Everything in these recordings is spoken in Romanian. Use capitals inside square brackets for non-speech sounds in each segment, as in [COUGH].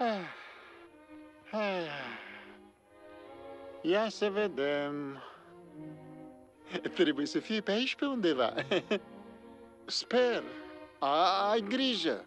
[SIGHS] Ia să vedem. Trebuie să fie pe aici pe undeva. [LAUGHS] Sper. Ai grijă.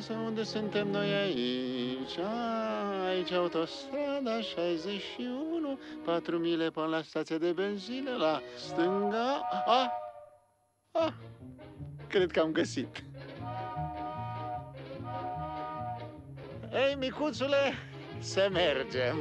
Sau unde suntem noi aici? A, aici autostrada 61, 4 mile până la stația de benzină, la stânga. A, a, cred că am găsit. Ei, micuțule, să mergem.